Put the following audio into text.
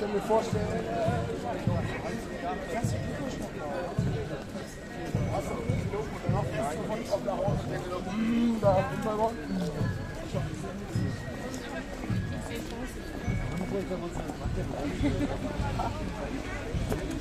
Ich kann mir vorstellen, kannst du die Hast du einen Pilot und dann erst von uns auf nach Hause und denkst du, da haben wir gewonnen. Ich